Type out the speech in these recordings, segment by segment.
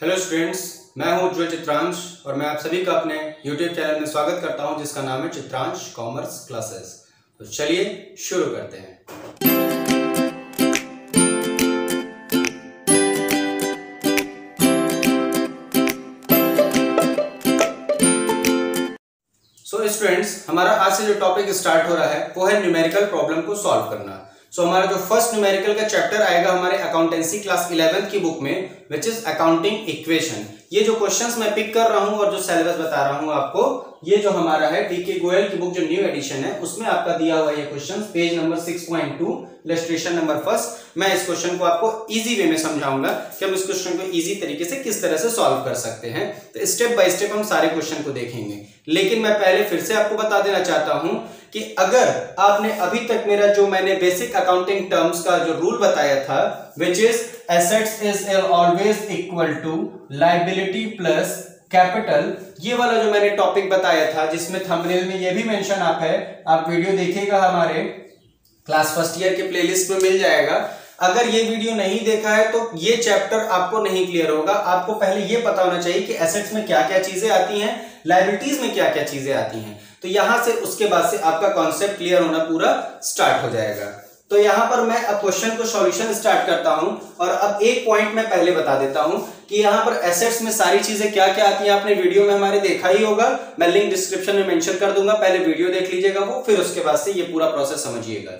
Hello students मैं हूँ उज्ज्वल चित्रांश और मैं आप सभी का अपने यूट्यूब चैनल में स्वागत करता हूँ जिसका नाम है चित्रांश कॉमर्स क्लासेस तो चलिए शुरू करते हैं। सो so, स्टूडेंट्स हमारा आज से जो टॉपिक स्टार्ट हो रहा है वो है न्यूमेरिकल प्रॉब्लम को सॉल्व करना। सो so, हमारा जो फ़र्स्ट न्यूमेरिकल का चैप्टर आएगा हमारे अकाउंटेंसी क्लास इलेवेंथ की बुक में विच इज़ अकाउंटिंग इक्वेशन ये जो क्वेश्चंस मैं पिक कर रहा हूँ और जो सिलेबस बता रहा हूँ आपको, ये जो हमारा है टीके गोयल की बुक जो न्यू एडिशन है, उसमें आपका दिया हुआ ये question page number 6.2 illustration number first मैं इस क्वेश्चन को आपको इजी वे में समझाऊँगा कि हम इस क्वेश्चन को इजी तरीके से किस तरह से सॉल्व कर सकते हैं। तो स्टेप बाय स्टेप हम सारे क्वेश्चन को देखेंगे। लेकिन मैं पहले फिर से आपको बता देना चाहता हूँ कि अगर आपने अभी तक मेरा जो मैंने बेसिक अकाउंटिंग टर्म्स का जो रूल बताया था which is assets is always equal to liability plus capital ये वाला जो मैंने टॉपिक बताया था, जिसमें थंबनेल में ये भी मेंशन आप है, आप वीडियो देखिएगा हमारे। क्लास फ़र्स्ट ईयर के प्लेलिस्ट में मिल जाएगा। अगर ये वीडियो नहीं देखा है तो ये चैप्टर आपको नहीं क्लियर होगा। आपको पहले ये पता होना चाहिए कि एसेट्स में क्या क्या चीज़ें आती हैं लाइबिलिटीज में क्या क्या चीज़ें आती हैं। तो यहाँ से उसके बाद से आपका कॉन्सेप्ट क्लियर होना पूरा स्टार्ट हो जाएगा। तो यहाँ पर मैं अब क्वेश्चन को सॉल्यूशन स्टार्ट करता हूँ और अब एक पॉइंट मैं पहले बता देता हूँ कि यहाँ पर एसेट्स में सारी चीज़ें क्या क्या आती हैं, आपने वीडियो में हमारे देखा ही होगा। मैं लिंक डिस्क्रिप्शन में मेंशन कर दूँगा, पहले वीडियो देख लीजिएगा वो, फिर उसके बाद से ये पूरा प्रोसेस समझिएगा।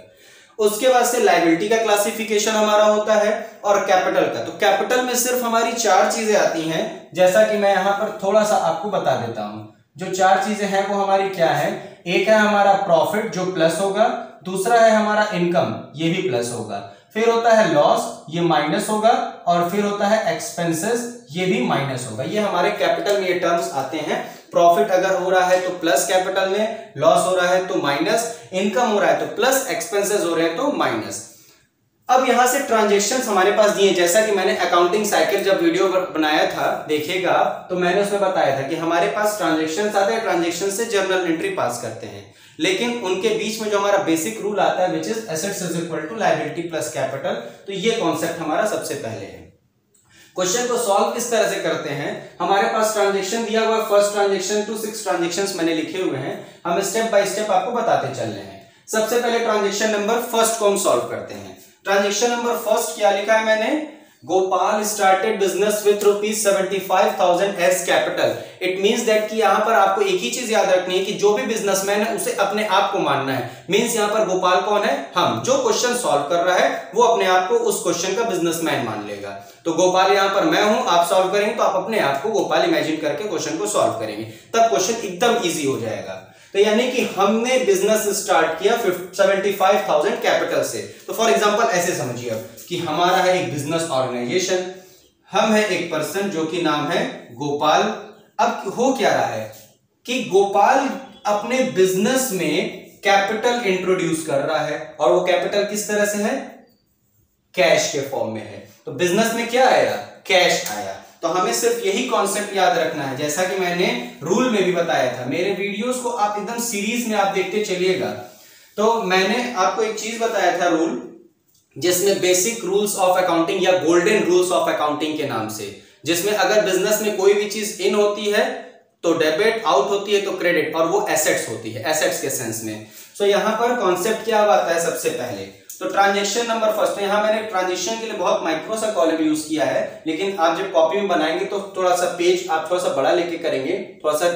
उसके बाद से लाइबिलिटी का क्लासिफिकेशन हमारा होता है और कैपिटल का। तो कैपिटल में सिर्फ़ हमारी चार चीज़ें आती हैं, जैसा कि मैं यहाँ पर थोड़ा सा आपको बता देता हूँ। जो चार चीज़ें हैं वो हमारी क्या है? एक है हमारा प्रॉफिट जो प्लस होगा। दूसरा है हमारा इनकम, ये भी प्लस होगा। फिर होता है लॉस ये माइनस होगा, और फिर होता है एक्सपेंसेस ये भी माइनस होगा। ये हमारे कैपिटल में ये टर्म्स आते हैं। प्रॉफिट अगर हो रहा है तो प्लस कैपिटल में लॉस हो रहा है तो माइनस इनकम हो रहा है तो प्लस एक्सपेंसेस हो रहे हैं तो माइनस अब यहाँ से ट्रांजेक्शन हमारे पास दिए जैसा कि मैंने अकाउंटिंग साइकिल जब वीडियो बनाया था देखेगा तो मैंने उसमें बताया था कि हमारे पास ट्रांजेक्शन आते हैं ट्रांजेक्शन से जर्नल एंट्री पास करते हैं। लेकिन उनके बीच में जो हमारा बेसिक रूल आता है which is assets is equal to liability plus capital तो ये कॉन्सेप्ट हमारा सबसे पहले है। क्वेश्चन को सॉल्व किस तरह से करते हैं? हमारे पास ट्रांजेक्शन दिया हुआ first transaction to six transaction मैंने लिखे हुए हैं। हम स्टेप बाय स्टेप आपको बताते चल रहे हैं। सबसे पहले ट्रांजेक्शन नंबर फ़र्स्ट को हम सॉल्व करते हैं। ट्रांजेक्शन नंबर फ़र्स्ट क्या लिखा है मैंने? Gopal started business with rupees seventy five thousand as capital it means that कि यहाँ पर आपको एक ही चीज़ याद रखनी है कि जो भी बिजनेसमैन है, उसे अपने आप को मानना है। मीन्स यहाँ पर गोपाल कौन है? हम। जो क्वेश्चन सॉल्व कर रहा है, वो अपने आप को उस क्वेश्चन का बिजनेसमैन मान लेगा। तो गोपाल यहाँ पर मैं हूँ, आप सॉल्व करेंगे तो आप अपने आप को गोपाल इमेजिन करके क्वेश्चन को सॉल्व करेंगे। तब क्वेश्चन एकदम ईजी हो जाएगा। तो यानी कि हमने बिज़नेस स्टार्ट किया सेवेंटी फाइव थाउज़ेंड कैपिटल से। तो फॉर एग्जांपल ऐसे समझिए कि हमारा है एक बिज़नेस ऑर्गेनाइजेशन हम है एक पर्सन जो कि नाम है गोपाल। अब हो क्या रहा है कि गोपाल अपने बिज़नेस में कैपिटल इंट्रोड्यूस कर रहा है और वो कैपिटल किस तरह से है? कैश के फॉर्म में है। तो बिज़नेस में क्या आया? कैश आया। तो हमें सिर्फ़ यही कॉन्सेप्ट याद रखना है जैसा कि मैंने रूल में भी बताया था। मेरे वीडियोस को आप एकदम सीरीज़ में आप देखते चलिएगा। तो मैंने आपको एक चीज़ बताया था रूल जिसमें बेसिक रूल्स ऑफ़ अकाउंटिंग या गोल्डन रूल्स ऑफ़ अकाउंटिंग के नाम से। जिसमें अगर बिज़नेस में कोई भी चीज़ इन होती है तो डेबिट आउट होती है तो क्रेडिट और वो एसेट्स होती है एसेट्स के सेंस में। सो so, यहाँ पर कॉन्सेप्ट क्या आता है सबसे पहले? तो ट्रांजेक्शन नंबर फ़र्स्ट तो यहाँ मैंने ट्रांजेक्शन के लिए बहुत माइक्रो सा कॉलम यूज़ किया है लेकिन आप जब कॉपी में बनाएँगे तो थोड़ा सा पेज आप थोड़ा सा बड़ा लेके करेंगे थोड़ा सा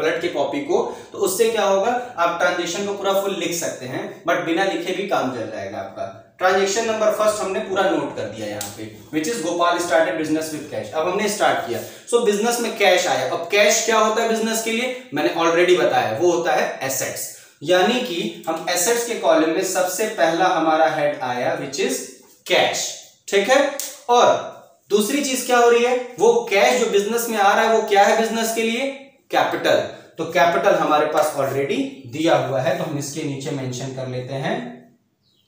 पलट के कॉपी को तो उससे क्या होगा आप ट्रांजेक्शन को पूरा फुल लिख सकते हैं बट बिना लिखे भी काम चल जाएगा आपका। ट्रांजेक्शन नंबर फ़र्स्ट हमने पूरा नोट कर दिया यहाँ पे which is Gopal started business with cash अब हमने स्टार्ट किया। सो so, बिज़नेस में कैश आया। अब कैश क्या होता है बिज़नेस के लिए? मैंने ऑलरेडी बताया वो होता है एसेट्स यानी कि हम एसेट्स के कॉलम में सबसे पहला हमारा हेड आया विच इज़ कैश ठीक है? और दूसरी चीज़ क्या हो रही है? वो कैश जो बिज़नेस में आ रहा है, वो क्या है बिज़नेस के लिए? कैपिटल तो कैपिटल हमारे पास ऑलरेडी दिया हुआ है तो हम इसके नीचे मेंशन कर लेते हैं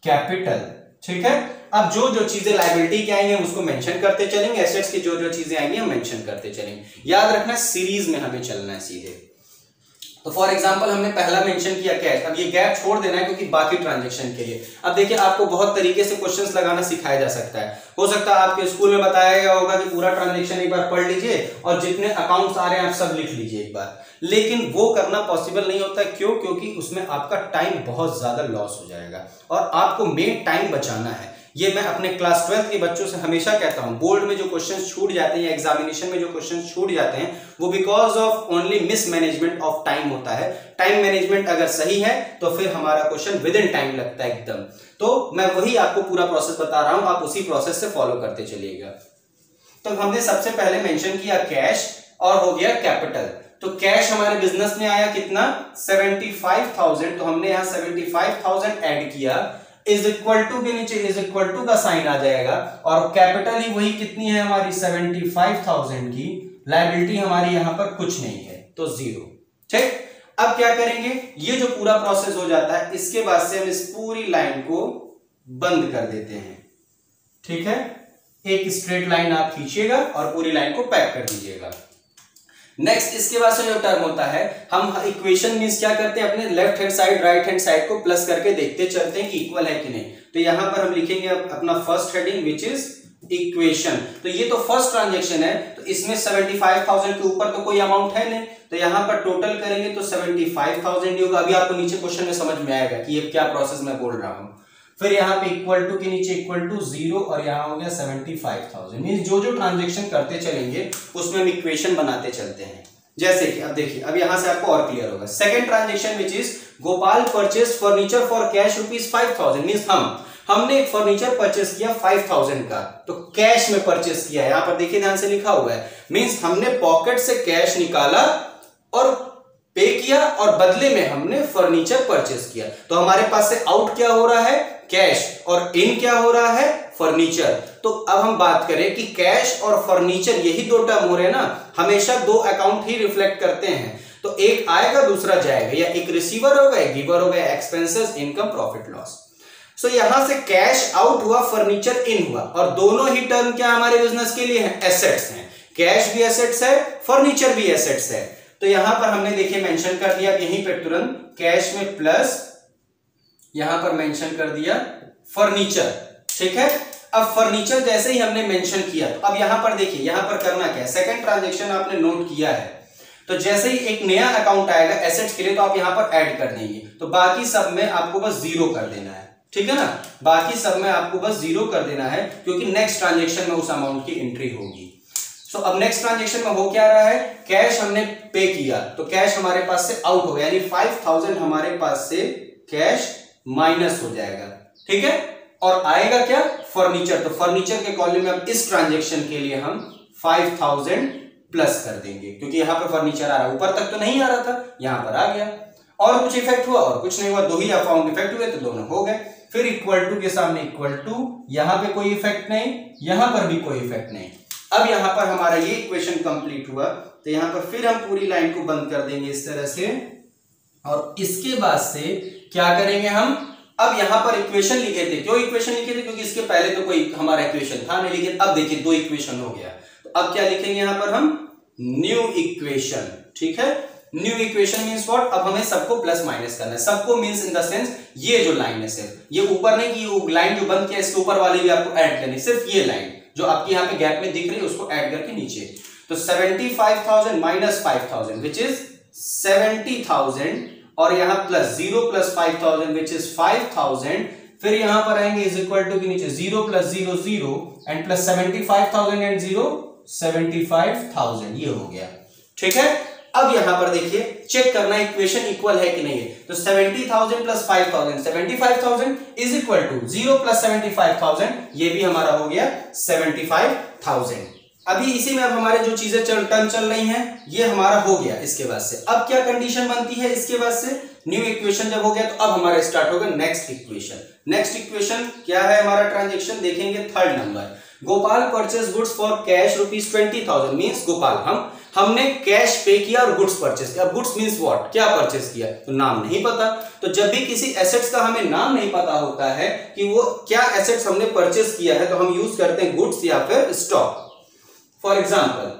कैपिटल ठीक है? अब जो जो चीज़ें लाइबिलिटी के आएँगे उसको मेंशन करते चलेंगे. एसेट्स की जो जो चीज़ें आएँगी, हम मेंशन करते चलेंगे. याद रखना सीरीज़ में हमें चलना है सीधे. तो फॉर एग्ज़ाम्पल हमने पहला मेंशन किया कैश अब ये गैप छोड़ देना है क्योंकि बाकी ट्रांजेक्शन के लिए। अब देखिए, आपको बहुत तरीके से क्वेश्चंस लगाना सिखाया जा सकता है। हो सकता है आपके स्कूल में बताया गया होगा कि पूरा ट्रांजेक्शन एक बार पढ़ लीजिए और जितने अकाउंट्स आ रहे हैं, आप सब लिख लीजिए एक बार। लेकिन वो करना पॉसिबल नहीं होता। क्यों? क्योंकि उसमें आपका टाइम बहुत ज़्यादा लॉस हो जाएगा। और आपको मेन टाइम बचाना है। ये मैं अपने क्लास ट्वेल्थ के बच्चों से हमेशा कहता हूँ बोर्ड में जो क्वेश्चन छूट जाते हैं एग्जामिनेशन में जो क्वेश्चन छूट जाते हैं वो because of only mismanagement of time होता है। टाइम मैनेजमेंट अगर सही है तो फिर हमारा क्वेश्चन विद इन टाइम लगता है एकदम। तो मैं वही आपको पूरा प्रोसेस बता रहा हूँ आप उसी प्रोसेस से फॉलो करते चलिएगा। तो हमने सबसे पहले मेंशन किया कैश और हो गया कैपिटल तो कैश हमारे बिज़नेस में आया कितना? 75,000 तो हमने यहाँ 75,000 ऐड किया। इज़ इक्वल टू के नीचे इज़ इक्वल टू का साइन आ जाएगा, और कैपिटल ही वही कितनी है हमारी? सेवेंटी फाइव थाउज़ेंड की। लाइबिलिटी हमारी यहाँ पर कुछ नहीं है तो ज़ीरो ठीक? अब क्या करेंगे? ये जो पूरा प्रोसेस हो जाता है, इसके बाद से हम इस पूरी लाइन को बंद कर देते हैं। ठीक है? एक स्ट्रेट लाइन आप खींचिएगा और पूरी लाइन को पैक कर दीजिएगा। नेक्स्ट इसके बाद जो टर्म होता है हम इक्वेशन मीन्स क्या करते हैं? अपने left hand side right hand side को प्लस करके देखते चलते हैं कि इक्वल है कि नहीं। तो यहाँ पर हम लिखेंगे अपना first heading which is equation तो ये तो फ़र्स्ट ट्रांजेक्शन है तो इसमें 75,000 के ऊपर तो कोई अमाउंट है नहीं। तो यहाँ पर टोटल करेंगे तो 75,000 ही होगा। अभी आपको नीचे क्वेश्चन में समझ में आएगा कि ये क्या प्रोसेस मैं बोल रहा हूँ। फिर यहाँ पे इक्वल टू के नीचे इक्वल टू ज़ीरो और यहाँ हो गया सेवेंटी फाइव थाउज़ेंड जो जो ट्रांजेक्शन करते चलेंगे, उसमें हम इक्वेशन बनाते चलते हैं। जैसे कि, अब देखिए, अब यहाँ से आपको और क्लियर होगा। Second transaction which is Gopal purchase furniture for cash rupees five thousand mean हम, हमने एक फर्नीचर परचेस किया फाइव थाउज़ेंड का। तो कैश में परचेस किया है। यहाँ पर देखिए ध्यान से लिखा हुआ है। मीन्स हमने पॉकेट से कैश निकाला और पे किया और बदले में हमने फर्नीचर परचेस किया। तो हमारे पास से आउट क्या हो रहा है? कैश और इन क्या हो रहा है? फर्नीचर तो अब हम बात करें कि कैश और फर्नीचर यही दो टर्म हो रहे हैं ना। हमेशा दो अकाउंट ही रिफ्लेक्ट करते हैं। तो एक आएगा, दूसरा जाएगा। या एक रिसीवर होगा एक गिवर होगा expenses income profit loss so यहाँ से कैश आउट हुआ फर्नीचर इन हुआ। और दोनों ही टर्म क्या हमारे बिज़नेस के लिए एसेट्स हैं। कैश भी एसेट्स है फर्नीचर भी एसेट्स है। तो यहाँ पर हमने देखिए मेंशन कर दिया यहीं पे तुरंत कैश में प्लस यहाँ पर मेंशन कर दिया फर्नीचर ठीक है? अब फर्नीचर जैसे ही हमने मेंशन किया, अब यहाँ पर देखिए, यहाँ पर करना क्या है? सेकंड ट्रांजेक्शन आपने नोट किया है। तो जैसे ही एक नया अकाउंट आएगा एसेट्स के लिए तो आप यहाँ पर ऐड कर देंगे। तो बाकी सब में आपको बस ज़ीरो कर देना है, ठीक है ना? बाकी सब में आपको बस ज़ीरो कर देना है, क्योंकि नेक्स्ट ट्रांजेक्शन में उस अमाउंट की एंट्री होगी। सो अब नेक्स्ट ट्रांजेक्शन में हो क्या रहा है? कैश हमने पे किया। तो कैश हमारे पास से आउट हो गया। यानी फाइव थाउज़ेंड हमारे पास से कैश माइनस हो जाएगा। ठीक है? और आएगा क्या? फर्नीचर तो फर्नीचर के कॉलम में अब इस ट्रांजेक्शन के लिए हम फाइव थाउज़ेंड प्लस कर देंगे। क्योंकि यहाँ पर फर्नीचर आ रहा है। ऊपर तक तो नहीं आ रहा था। यहाँ पर आ गया। और कुछ इफ़ेक्ट हुआ और कुछ नहीं हुआ। दो ही अकाउंट इफ़ेक्ट हुए तो दोनों हो गए। फिर इक्वल टू के सामने इक्वल टू यहाँ पे कोई इफ़ेक्ट नहीं। यहाँ पर भी कोई इफ़ेक्ट नहीं। अब यहाँ पर हमारा ये इक्वेशन कंप्लीट हुआ। तो यहाँ पर फिर हम पूरी लाइन को बंद कर देंगे इस तरह से। और इसके बाद से क्या करेंगे हम? अब यहाँ पर इक्वेशन लिखे थे। क्यों इक्वेशन लिखे थे? क्योंकि इसके पहले तो कोई हमारा इक्वेशन था नहीं, लेकिन अब देखिए दो इक्वेशन हो गया। तो अब क्या लिखेंगे यहाँ पर हम? न्यू इक्वेशन ठीक है? न्यू इक्वेशन मीन्स व्हाट अब हमें सबको प्लस माइनस करना है। सबको मीन्स इन द सेंस ये जो लाइन है सिर्फ़। ये ऊपर नहीं कि लाइन जो बंद किया, इसके ऊपर वाली भी आपको ऐड करनी सिर्फ़ ये लाइन जो आपकी यहाँ पे गैप में दिख रही है, उसको ऐड करके नीचे। तो seventy five thousand minus five thousand which is seventy thousand और यहाँ plus zero plus five thousand which is five thousand फिर यहाँ पर आएँगे इज़ इक्वल टू के नीचे zero plus zero zero and plus seventy five thousand and zero seventy five thousand ये हो गया। ठीक है? अब यहाँ पर देखिए चेक करना इक्वेशन इक्वल है कि नहीं है। तो seventy thousand plus five thousand seventy five thousand is equal to zero plus seventy five thousand ये भी हमारा हो गया सेवेंटी फाइव थाउज़ेंड अभी इसी में अब हमारे जो चीज़ें चल टर्न चल रही हैं, ये हमारा हो गया इसके बाद से। अब क्या कंडीशन बनती है इसके बाद से? न्यू इक्वेशन जब हो गया तो अब हमारा स्टार्ट होगा नेक्स्ट इक्वेशन नेक्स्ट इक्वेशन क्या है हमारा ट्रांजेक्शन देखेंगे third number Gopal purchase goods for cash rupees twenty thousand mean Gopal, हम हमने कैश पे किया और गुड्स परचेस किया। गुड्स मीन्स व्हाट क्या परचेस किया? तो नाम नहीं पता। तो जब भी किसी एसेट्स का हमें नाम नहीं पता होता है कि वो क्या एसेट्स हमने परचेस किया है तो हम यूज़ करते हैं गुड्स या फिर स्टॉक फॉर एग्ज़ाम्पल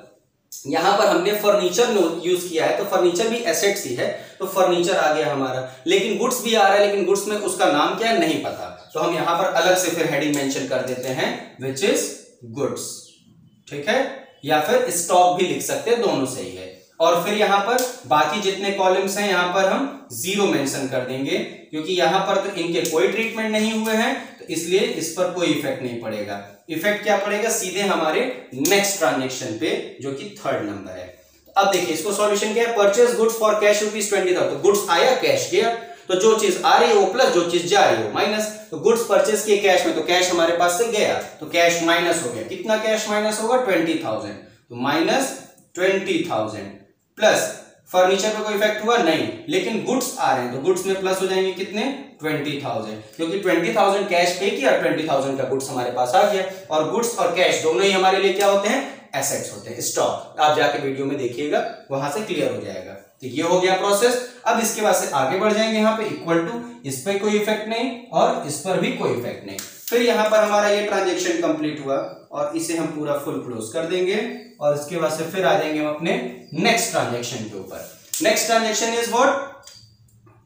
यहाँ पर हमने फर्नीचर यूज़ किया है तो फर्नीचर भी एसेट्स ही है तो फर्नीचर आ गया हमारा। लेकिन गुड्स भी आ रहा है, लेकिन गुड्स में उसका नाम क्या है? नहीं पता। तो हम यहाँ पर अलग से फिर हेडिंग मेंशन कर देते हैं विच इज़ गुड्स ठीक है? या फिर स्टॉक भी लिख सकते हैं, दोनों सही है। और फिर यहाँ पर बाकी जितने कॉलम्स हैं, यहाँ पर हम ज़ीरो मेंशन कर देंगे, क्योंकि यहाँ पर तो इनके कोई ट्रीटमेंट नहीं हुए हैं तो इसलिए इस पर कोई इफ़ेक्ट नहीं पड़ेगा। इफ़ेक्ट क्या पड़ेगा? सीधे हमारे नेक्स्ट ट्रांजेक्शन पे, जो कि थर्ड नंबर है। अब देखिए, इसको सॉल्यूशन क्या है? Purchase goods for cash rupees twenty goods आया कैश गया। तो जो चीज़ आ रही है वो प्लस जो चीज़ जा रही है माइनस तो गुड्स परचेज किए कैश में तो कैश हमारे पास से गया तो कैश माइनस हो गया। कितना कैश माइनस होगा? ट्वेंटी थाउज़ेंड तो minus twenty thousand plus furniture पे कोई इफ़ेक्ट हुआ? नहीं। लेकिन गुड्स आ रहे हैं तो गुड्स में प्लस हो जाएँगे कितने? ट्वेंटी थाउज़ेंड क्योंकि ट्वेंटी थाउज़ेंड कैश पे किया ट्वेंटी थाउज़ेंड का गुड्स हमारे पास आ गया। और गुड्स और कैश दोनों ही हमारे लिए क्या होते हैं? एसेट्स होते हैं स्टॉक आप जाके वीडियो में देखिएगा, वहाँ से क्लियर हो जाएगा। तो ये हो गया प्रोसेस अब इसके बाद से आगे बढ़ जाएँगे यहाँ पे इक्वल टू इस पर कोई इफ़ेक्ट नहीं और इस पर भी कोई इफ़ेक्ट नहीं. फिर यहाँ पर हमारा ये ट्रांजेक्शन कंप्लीट हुआ और इसे हम पूरा फुल क्लोज कर देंगे और इसके बाद से फिर आ जाएँगे हम अपने नेक्स्ट ट्रांजेक्शन के ऊपर. नेक्स्ट ट्रांजेक्शन इज़ व्हाट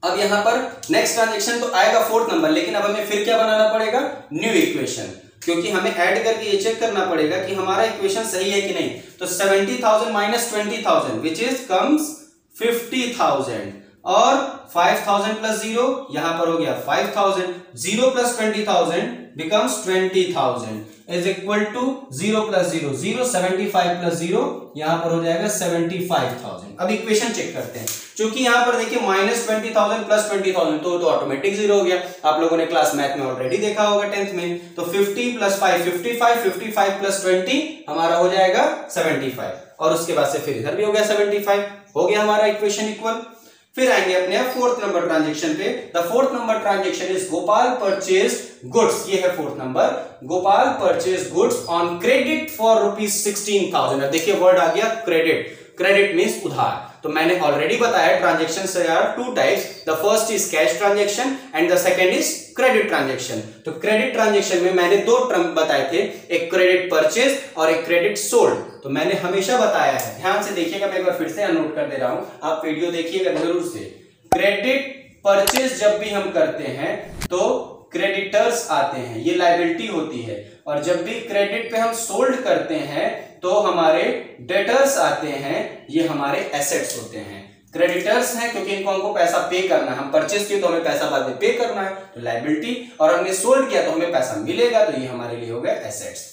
अब यहाँ पर नेक्स्ट ट्रांजेक्शन तो आएगा फोर्थ नंबर लेकिन अब हमें फिर क्या बनाना पड़ेगा? न्यू इक्वेशन क्योंकि हमें ऐड करके ये चेक करना पड़ेगा कि हमारा इक्वेशन सही है कि नहीं. तो seventy thousand minus twenty thousand which is comes fifty thousand और फाइव थाउज़ेंड प्लस ज़ीरो यहाँ पर हो गया five thousand zero plus twenty thousand becomes twenty thousand is equal to zero plus zero zero seventy five plus zero यहाँ पर हो जाएगा seventy five thousand अब इक्वेशन चेक करते हैं. क्योंकि यहाँ पर देखिए minus twenty thousand plus twenty thousand तो तो ऑटोमेटिक ज़ीरो हो गया. आप लोगों ने क्लास मैथ में ऑलरेडी देखा होगा टेंथ में. तो fifty plus five fifty five fifty five plus twenty हमारा हो जाएगा सेवेंटी फाइव और उसके बाद से फिर इधर भी हो गया सेवेंटी फाइव हो गया हमारा इक्वेशन इक्वल फिर आएँगे अपने फोर्थ नंबर ट्रांजेक्शन पे। The fourth number transaction is Gopal purchase goods ये है fourth number Gopal purchase goods on credit for rupees sixteen thousand देखिए वर्ड आ गया क्रेडिट क्रेडिट मीन्स उधार। तो मैंने ऑलरेडी बताया transaction two types the first is cash transaction and the second is credit transaction तो क्रेडिट ट्रांजेक्शन में मैंने दो टर्म बताए थे, एक क्रेडिट परचेज और एक क्रेडिट सोल्ड तो मैंने हमेशा बताया है। ध्यान से देखिएगा, मैं एक बार फिर से नोट कर दे रहा हूँ। आप वीडियो देखिएगा ज़रूर से। क्रेडिट परचेज जब भी हम करते हैं तो क्रेडिटर्स आते हैं। ये लाइबिलिटी होती है। और जब भी क्रेडिट पे हम सोल्ड करते हैं तो हमारे डेटर्स आते हैं, ये हमारे एसेट्स होते हैं। क्रेडिटर्स हैं, क्योंकि इनको हमको पैसा पे करना है। हम परचेस किए तो हमें पैसा बाद में पे करना है तो लाइबिलिटी और हमने सोल्ड किया तो हमें पैसा मिलेगा तो ये हमारे लिए हो गया एसेट्स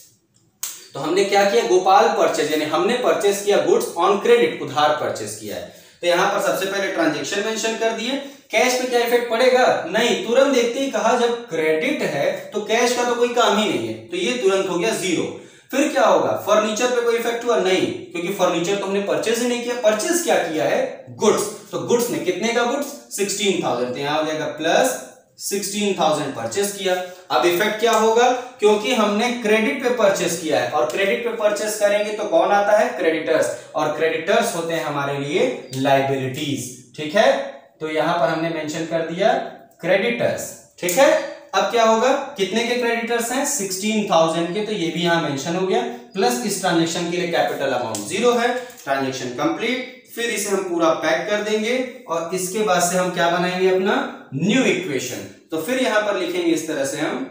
तो हमने क्या किया? गोपाल परचेज यानी हमने परचेस किया गुड्स ऑन क्रेडिट उधार परचेस किया है। तो यहाँ पर सबसे पहले ट्रांजेक्शन मेंशन कर दिए। कैश पे क्या इफ़ेक्ट पड़ेगा? नहीं, तुरंत देखते ही कहा जब क्रेडिट है तो कैश का तो कोई काम ही नहीं है। तो ये तुरंत हो गया ज़ीरो फिर क्या होगा? फर्नीचर पे कोई इफ़ेक्ट हुआ? नहीं, क्योंकि फर्नीचर तो हमने परचेज ही नहीं किया। परचेज क्या किया है? गुड्स तो गुड्स ने कितने का गुड्स सिक्सटीन थाउज़ेंड तो यहाँ हो जाएगा प्लस सिक्सटीन थाउज़ेंड परचेस किया। अब इफ़ेक्ट क्या होगा? क्योंकि हमने क्रेडिट पे परचेस किया है। और क्रेडिट पे परचेस करेंगे तो कौन आता है? क्रेडिटर्स और क्रेडिटर्स होते हैं हमारे लिए लाइबिलिटीज ठीक है? तो यहाँ पर हमने मेंशन कर दिया क्रेडिटर्स ठीक है? अब क्या होगा? कितने के क्रेडिटर्स हैं? सिक्सटीन थाउज़ेंड के तो ये भी यहाँ मेंशन हो गया। प्लस इस ट्रांजेक्शन के लिए कैपिटल अमाउंट ज़ीरो है। ट्रांजेक्शन कंप्लीट फिर इसे हम पूरा पैक कर देंगे और इसके बाद से हम क्या बनाएँगे अपना? न्यू इक्वेशन तो फिर यहाँ पर लिखेंगे इस तरह से हम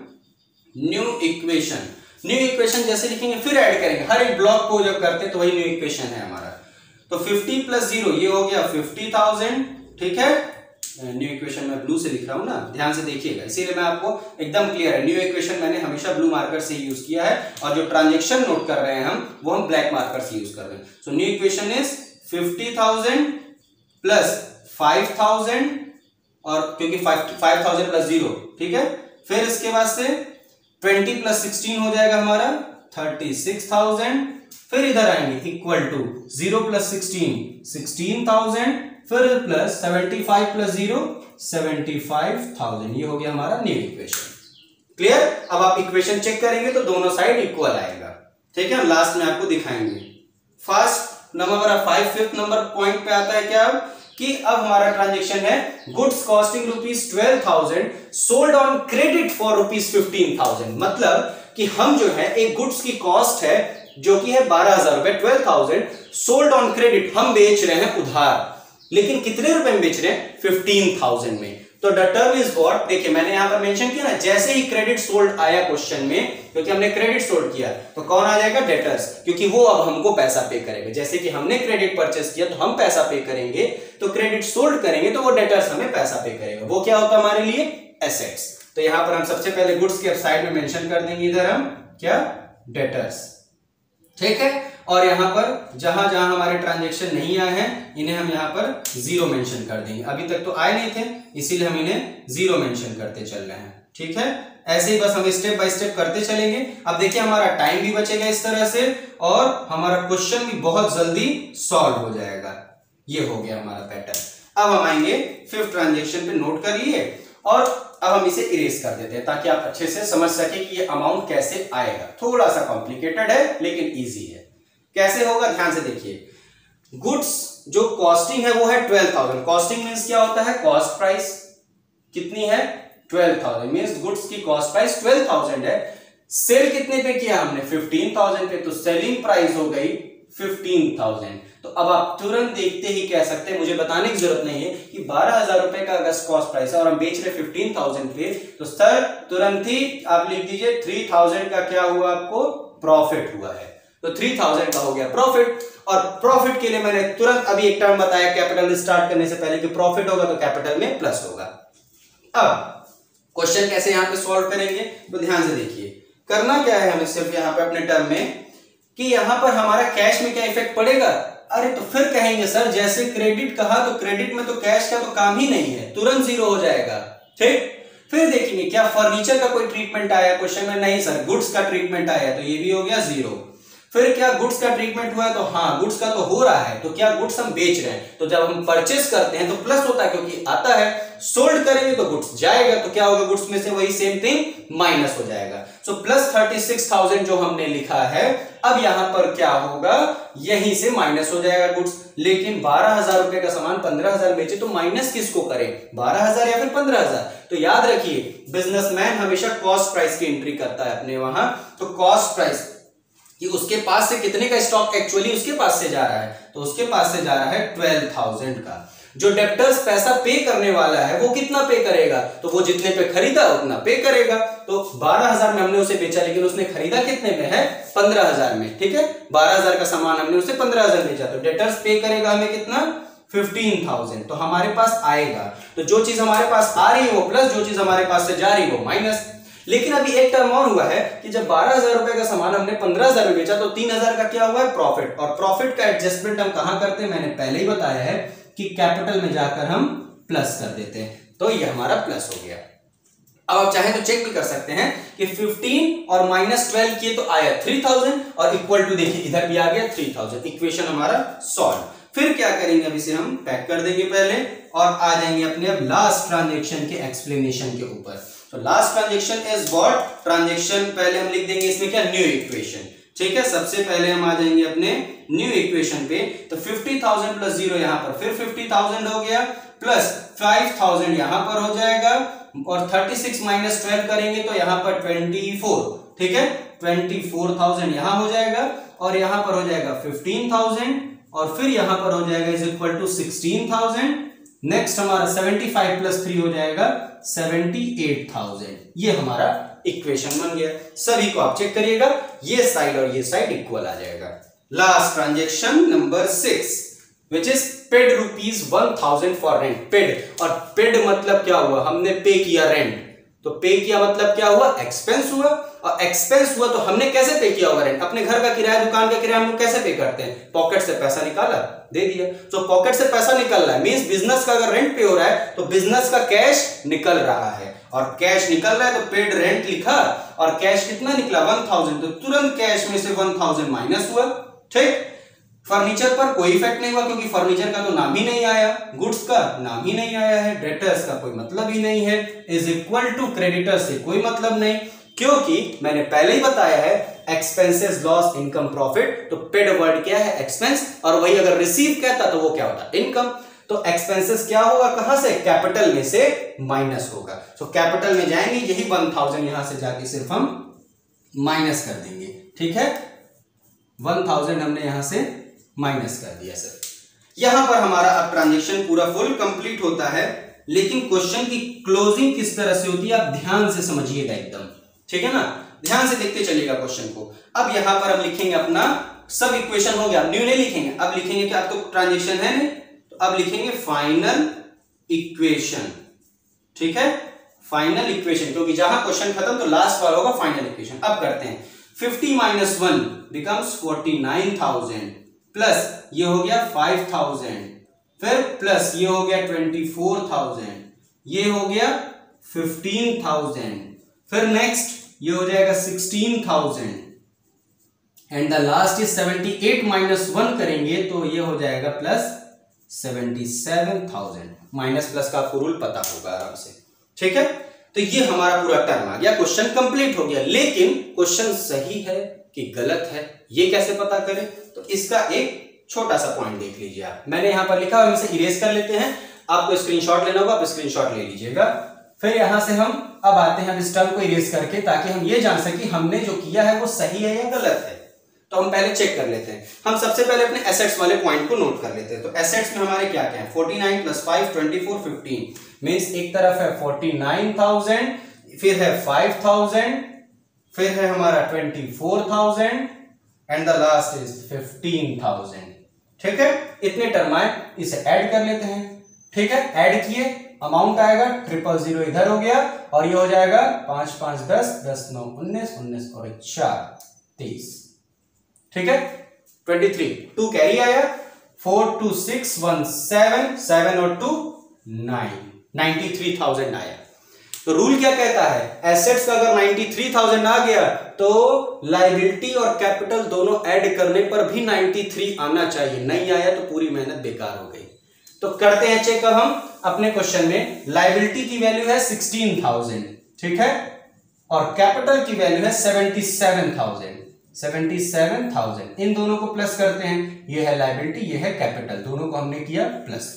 न्यू इक्वेशन न्यू इक्वेशन जैसे लिखेंगे फिर ऐड करेंगे। हर एक ब्लॉक को जब करते हैं तो वही न्यू इक्वेशन है हमारा। तो 50 प्लस ज़ीरो ये हो गया 50,000 ठीक है? न्यू इक्वेशन में ब्लू से लिख रहा हूँ ना, ध्यान से देखिएगा। इसीलिए मैं आपको एकदम क्लियर है न्यू इक्वेशन मैंने हमेशा ब्लू मार्कर से यूज़ किया है और जो ट्रांजेक्शन नोट कर रहे हैं हम, वो हम ब्लैक मार्कर से यूज़ कर रहे हैं। So new equation is fifty thousand plus five thousand और क्योंकि फाइव थाउज़ेंड प्लस ज़ीरो ठीक है? फिर इसके बाद से ट्वेंटी प्लस सिक्सटीन हो जाएगा हमारा थर्टी सिक्स थाउज़ेंड फिर इधर आएँगे equal to zero plus sixteen sixteen thousand फिर plus seventy five plus zero seventy five thousand ये हो गया हमारा न्यू इक्वेशन क्लियर अब आप इक्वेशन चेक करेंगे तो दोनों साइड इक्वल आएगा. ठीक है? हम लास्ट में आपको दिखाएँगे. First number five fifth number point पे आता है क्या कि अब हमारा ट्रांजेक्शन है goods costing rupees twelve thousand sold on credit for rupees fifteen thousand मतलब कि हम जो है, एक गुड्स की कॉस्ट है, जो कि है बारह हज़ार रुपए twelve thousand sold on credit हम बेच रहे हैं उधार. लेकिन कितने रुपए में बेच रहे हैं? फिफ्टीन थाउज़ेंड में। तो द टर्म इज़ वॉट देखिए, मैंने यहाँ पर मेंशन किया ना, जैसे ही क्रेडिट सोल्ड आया क्वेश्चन में, क्योंकि हमने क्रेडिट सोल्ड किया तो कौन आ जाएगा? डेटर्स क्योंकि वो अब हमको पैसा पे करेगा। जैसे कि हमने क्रेडिट परचेस किया तो हम पैसा पे करेंगे तो क्रेडिट सोल्ड करेंगे तो वो डेटर्स हमें पैसा पे करेगा। वो क्या होता हमारे लिए? एसेट्स तो यहाँ पर हम सबसे पहले गुड्स के साइड में मेंशन कर देंगे, इधर हम, क्या? डेटर्स ठीक है? और यहाँ पर जहाँ जहाँ हमारे ट्रांजेक्शन नहीं आए हैं, इन्हें हम यहाँ पर ज़ीरो मेंशन कर देंगे। अभी तक तो आए नहीं थे, इसीलिए हम इन्हें ज़ीरो मेंशन करते चल रहे हैं। ठीक है? ऐसे ही बस हम स्टेप बाय स्टेप करते चलेंगे। अब देखिए, हमारा टाइम भी बचेगा इस तरह से, और हमारा क्वेश्चन भी बहुत जल्दी सॉल्व हो जाएगा। ये हो गया हमारा पैटर्न अब हम आएँगे फिफ्थ ट्रांजेक्शन पे नोट कर लिए, और अब हम इसे इरेज कर देते हैं ताकि आप अच्छे से समझ सके कि ये अमाउंट कैसे आएगा। थोड़ा सा कॉम्प्लिकेटेड है, लेकिन इजी है। कैसे होगा? ध्यान से देखिए। गुड्स जो कॉस्टिंग है, वो है ट्वेल्व थाउज़ेंड कॉस्टिंग मीन्स क्या होता है? कॉस्ट प्राइस कितनी है? ट्वेल्व थाउज़ेंड मीन्स गुड्स की कॉस्ट प्राइस ट्वेल्व थाउज़ेंड है। सेल कितने पे किया हमने? फिफ्टीन थाउज़ेंड पे। तो सेलिंग प्राइस हो गई फिफ्टीन थाउज़ेंड तो अब आप तुरंत देखते ही कह सकते हैं, मुझे बताने की ज़रूरत नहीं है कि बारह हज़ार रुपए का अगर कॉस्ट प्राइस है और हम बेच रहे फिफ्टीन थाउज़ेंड पे तो सर, तुरंत ही आप लिख दीजिए थ्री थाउज़ेंड का क्या हुआ आपको? प्रॉफिट हुआ है। तो थ्री थाउज़ेंड का हो गया प्रॉफिट और प्रॉफिट के लिए मैंने तुरंत अभी एक टर्म बताया कैपिटल स्टार्ट करने से पहले कि प्रॉफिट होगा तो कैपिटल में प्लस होगा। अब क्वेश्चन कैसे यहाँ पे सॉल्व करेंगे? तो ध्यान से देखिए, करना क्या है हमें सिर्फ़ यहाँ पे अपने टर्म में? कि यहाँ पर हमारा कैश में क्या इफ़ेक्ट पड़ेगा? अरे तो फिर कहेंगे, सर, जैसे क्रेडिट कहा तो क्रेडिट में तो कैश का तो काम ही नहीं है। तुरंत ज़ीरो हो जाएगा। ठीक? फिर देखेंगे क्या फर्नीचर का कोई ट्रीटमेंट आया? क्वेश्चन में, नहीं सर गुड्स का ट्रीटमेंट आया तो ये भी हो गया ज़ीरो फिर क्या गुड्स का ट्रीटमेंट हुआ है? तो हाँ गुड्स का तो हो रहा है। तो क्या गुड्स हम बेच रहे हैं? तो जब हम परचेस करते हैं तो प्लस होता है, क्योंकि आता है सोल्ड करेंगे तो गुड्स जाएगा। तो क्या होगा गुड्स में से? वही सेम थिंग माइनस हो जाएगा। So plus thirty six thousand जो हमने लिखा है, अब यहाँ पर क्या होगा? यहीं से माइनस हो जाएगा गुड्स। लेकिन बारह हज़ार रुपए का सामान पंद्रह हज़ार बेचे तो माइनस किसको करें? बारह हज़ार या फिर पंद्रह हज़ार? तो याद रखिए बिजनेसमैन हमेशा कॉस्ट प्राइस की एंट्री करता है अपने वहाँ। तो कॉस्ट प्राइस कि उसके पास से कितने का स्टॉक एक्चुअली उसके पास से जा रहा है? तो उसके पास से जा रहा है ट्वेल्व थाउज़ेंड का। जो डेप्टर्स पैसा पे करने वाला है, वो कितना पे करेगा? तो वो जितने पे खरीदा, उतना पे करेगा। तो बारह हज़ार में हमने उसे बेचा, लेकिन उसने खरीदा कितने में है? पंद्रह हज़ार में, ठीक है? बारह हज़ार का सामान हमने उसे पंद्रह हज़ार बेचा। तो डेप्टर्स पे करेगा हमें कितना? फिफ्टीन थाउज़ेंड तो हमारे पास आएगा। तो जो चीज़ हमारे पास आ रही है, वो प्लस जो चीज़ हमारे पास से जा रही है, वो माइनस लेकिन अभी एक टर्म और हुआ है कि जब बारह हज़ार रुपए का सामान हमने पंद्रह हज़ार में बेचा तो तीन हज़ार का क्या हुआ है? प्रॉफिट और प्रॉफिट का एडजस्टमेंट हम कहाँ करते हैं? मैंने पहले ही बताया है कि कैपिटल में जाकर हम प्लस कर देते हैं। तो ये हमारा प्लस हो गया। अब आप चाहे तो चेक भी कर सकते हैं कि 15 और माइनस ट्वेल्व किए तो आया 3000 और इक्वल टू देखिए इधर भी आ गया 3000 इक्वेशन हमारा सॉल्व फिर क्या करेंगे? अब इसे हम पैक कर देंगे पहले और आ जाएँगे अपने अब लास्ट ट्रांजेक्शन के एक्सप्लेनेशन के ऊपर। तो last transaction is what transaction पहले हम लिख देंगे इसमें क्या? न्यू इक्वेशन ठीक है? सबसे पहले हम आ जाएँगे अपने न्यू इक्वेशन पे। तो 50,000 प्लस ज़ीरो यहाँ पर। फिर 50,000 हो गया प्लस 5,000 यहाँ पर हो जाएगा और 36 माइनस ट्वेल्व करेंगे तो यहाँ पर 24 ठीक है? 24,000 यहाँ हो जाएगा और यहाँ पर हो जाएगा 15,000 और फिर यहाँ पर हो जाएगा इज़ इक्वल टू 16,000 नेक्स्ट हमारा 75 प्लस थ्री हो जाएगा 78,000 ये हमारा इक्वेशन बन गया। सभी को आप चेक करिएगा ये साइड और ये साइड इक्वल आ जाएगा। Last transaction number six which is paid rupees one thousand for rent paid और पेड मतलब क्या हुआ? हमने पे किया रेंट तो पे किया मतलब क्या हुआ? एक्सपेंस हुआ। और एक्सपेंस हुआ तो हमने कैसे पे किया होगा रेंट अपने घर का किराया, दुकान का किराया हम लोग कैसे पे करते हैं? पॉकेट से पैसा निकाला, दे दिया। तो पॉकेट से पैसा निकल रहा है। मींस बिज़नेस का अगर रेंट पे हो रहा है तो बिज़नेस का कैश निकल रहा है। और कैश निकल रहा है तो पेड रेंट लिखा और कैश कितना निकला? वन थाउज़ेंड तो तुरंत कैश में से वन थाउज़ेंड माइनस हुआ। ठीक? फर्नीचर पर कोई इफ़ेक्ट नहीं हुआ क्योंकि फर्नीचर का तो नाम ही नहीं आया गुड्स का नाम ही नहीं आया है डेटर्स का कोई मतलब ही नहीं है इज़ इक्वल टू क्रेडिटर से कोई मतलब नहीं क्योंकि मैंने पहले ही बताया है एक्सपेंसेस लॉस इनकम प्रॉफिट तो पेड वर्ड क्या है? एक्सपेंस और वही अगर रिसीव कहता तो वो क्या होता? इनकम तो एक्सपेंसेस क्या होगा? कहाँ से? कैपिटल में से माइनस होगा। सो so, कैपिटल में जाएँगे यही वन थाउज़ेंड यहाँ से जाके सिर्फ़ हम माइनस कर देंगे। ठीक है? वन थाउज़ेंड हमने यहाँ से माइनस कर दिया, सर। यहाँ पर हमारा अब ट्रांजेक्शन पूरा फुल कंप्लीट होता है, लेकिन क्वेश्चन की क्लोजिंग किस तरह से होती है, आप ध्यान से समझिएगा एकदम। ठीक है ना? ध्यान से देखते चलिएगा क्वेश्चन को। अब यहाँ पर हम लिखेंगे अपना सब इक्वेशन हो गया। न्यू नहीं लिखेंगे। अब लिखेंगे कि आपको ट्रांजेक्शन है तो अब लिखेंगे फाइनल इक्वेशन ठीक है? फाइनल इक्वेशन क्योंकि जहाँ क्वेश्चन खत्म तो लास्ट वाला होगा फाइनल इक्वेशन अब करते हैं। 50 minus one becomes forty nine thousand plus ये हो गया फाइव थाउज़ेंड, फिर प्लस ये हो गया ट्वेंटी फोर थाउज़ेंड, ये हो गया फिफ्टीन थाउज़ेंड, फिर नेक्स्ट ये हो जाएगा sixteen thousand and the last is seventy eight minus one करेंगे तो ये हो जाएगा plus seventy seven thousand, minus plus का आपको रूल पता होगा आराम से। ठीक है? तो ये हमारा पूरा टर्म आ गया। क्वेश्चन कंप्लीट हो गया। लेकिन क्वेश्चन सही है कि गलत है? ये कैसे पता करें? तो इसका एक छोटा सा पॉइंट देख लीजिए आप। मैंने यहाँ पर लिखा हम इसे इरेज कर लेते हैं। आपको स्क्रीनशॉट लेना होगा आप स्क्रीनशॉट ले लीजिएगा। फिर यहाँ से हम अब आते हैं इस टर्म को इरेज करके ताकि हम ये जान सके हमने जो किया है वो सही है या गलत है। तो हम पहले चेक कर लेते हैं। हम सबसे पहले अपने एसेट्स वाले पॉइंट को नोट कर लेते हैं। तो एसेट्स में हमारे क्या क्या है? 49 plus five twenty four fifteen means एक तरफ़ है 49,000 फिर है 5,000 फिर है हमारा 24,000 एंड द लास्ट इज़ 15,000 ठीक है? इतने टर्म आए इसे ऐड कर लेते हैं। ठीक है? ऐड किए अमाउंट आएगा ट्रिपल ज़ीरो इधर हो गया और ये हो जाएगा पाँच पाँच दस दस नौ उन्नीस उन्नीस और चार तीस। ठीक है? ट्वेंटी थ्री टू कैरी आया। Four two six one seven seven और two nine ninety three thousand आया। तो रूल क्या कहता है? एसेट्स का अगर 93,000 आ गया तो लाइबिलिटी और कैपिटल दोनों ऐड करने पर भी 93 आना चाहिए। नहीं आया तो पूरी मेहनत बेकार हो गई। तो करते हैं चेक अब हम अपने क्वेश्चन में। लाइबिलिटी की वैल्यू है 16,000 ठीक है? और कैपिटल की वैल्यू है 77,000 77,000 इन दोनों को प्लस करते हैं। ये है लाइबिलिटी ये है कैपिटल दोनों को हमने किया प्लस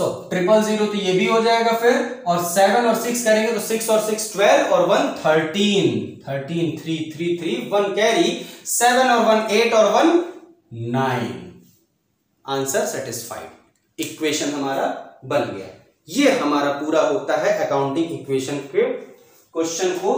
सो ट्रिपल ज़ीरो तो ये भी हो जाएगा फिर, और सेवन और सिक्स करेंगे तो सिक्स और सिक्स ट्वेल्व और one thirteen thirteen three three three one carry seven और वन एट और one nine answer satisfied equation हमारा बन गया. ये हमारा पूरा होता है अकाउंटिंग इक्वेशन के क्वेश्चन को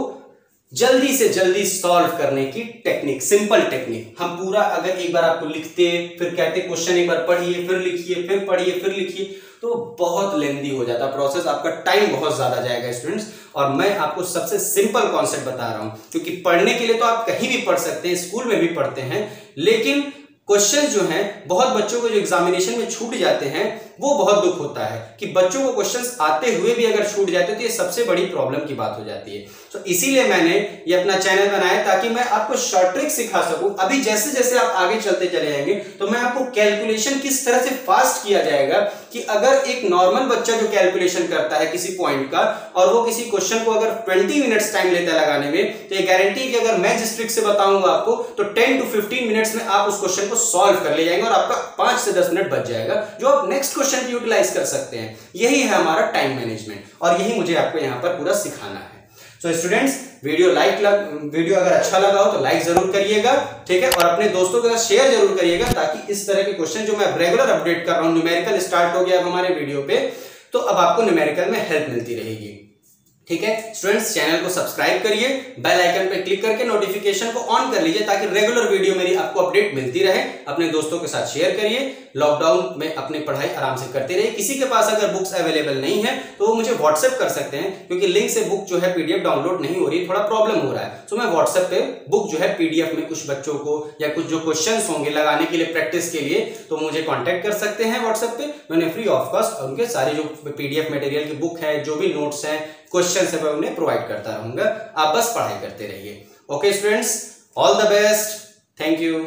जल्दी से जल्दी सॉल्व करने की टेक्निक, सिंपल टेक्निक। हम पूरा अगर एक बार आपको लिखते, फिर कहते, क्वेश्चन एक बार पढ़िए, फिर लिखिए, फिर पढ़िए, फिर लिखिए तो बहुत लेंदी हो जाता प्रोसेस आपका टाइम बहुत ज़्यादा जाएगा स्टूडेंट्स और मैं आपको सबसे सिंपल कॉन्सेप्ट बता रहा हूँ, क्योंकि पढ़ने के लिए तो आप कहीं भी पढ़ सकते हैं स्कूल में भी पढ़ते हैं, लेकिन क्वेश्चन जो हैं, बहुत बच्चों को जो एग्जामिनेशन में छूट जाते हैं वो बहुत दुख होता है कि बच्चों को क्वेश्चंस आते हुए भी अगर छूट जाते तो ये सबसे बड़ी प्रॉब्लम की बात हो जाती है। तो इसीलिए मैंने ये अपना चैनल बनाया ताकि मैं आपको शॉर्ट ट्रिक सिखा सकूँ। अभी जैसे जैसे आप आगे चलते चले जाएँगे तो मैं आपको कैलकुलेशन किस तरह से फास्ट किया जाएगा कि अगर एक नॉर्मल बच्चा जो कैलकुलेशन करता है किसी पॉइंट का, और वो किसी क्वेश्चन को अगर ट्वेंटी मिनट्स टाइम लेता है लगाने में तो ये गारंटी कि अगर मैं जिस ट्रिक से बताऊँगा आपको तो टेन टू फिफ्टीन मिनट्स में आप उस क्वेश्चन को सॉल्व कर ले जाएँगे और आपका पाँच से दस मिनट बच जाएगा। जो आप नेक्स्ट क्वेश्चन यूटिलाइज कर सकते हैं। यही है हमारा टाइम मैनेजमेंट और यही मुझे आपको यहाँ पर पूरा सिखाना है। सो स्टूडेंट्स वीडियो लाइक लग वीडियो अगर अच्छा लगा हो तो लाइक ज़रूर करिएगा, ठीक है? और अपने दोस्तों के साथ शेयर ज़रूर करिएगा ताकि इस तरह के क्वेश्चन जो मैं रेगुलर अपडेट कर रहा हूँ न्यूमेरिकल स्टार्ट हो गया अब हमारे वीडियो पे तो अब आपको न्यूमेरिकल में हेल्प मिलती रहेगी। ठीक है? स्टूडेंट्स चैनल को सब्सक्राइब करिए बेल आइकन पर क्लिक करके नोटिफिकेशन को ऑन कर लीजिए ताकि रेगुलर वीडियो मेरी आपको अपडेट मिलती रहे। अपने दोस्तों के साथ शेयर करिए। लॉकडाउन में अपनी पढ़ाई आराम से करते रहिए। किसी के पास अगर बुक्स अवेलेबल नहीं है तो वो मुझे व्हाट्सएप कर सकते हैं, क्योंकि लिंक से बुक जो है पीडीएफ डाउनलोड नहीं हो रही है थोड़ा प्रॉब्लम हो रहा है। तो मैं व्हाट्सएप पे बुक जो है पीडीएफ में कुछ बच्चों को या कुछ जो क्वेश्चन होंगे लगाने के लिए प्रैक्टिस के लिए तो मुझे कॉन्टेक्ट कर सकते हैं व्हाट्सएप पे। मैंने फ्री ऑफ़ कॉस्ट उनके सारे जो पीडीएफ मटेरियल की बुक है, जो भी नोट्स हैं क्वेश्चन है, मैं उन्हें प्रोवाइड करता रहूँगा। आप बस पढ़ाई करते रहिए। Okay students all the best thank you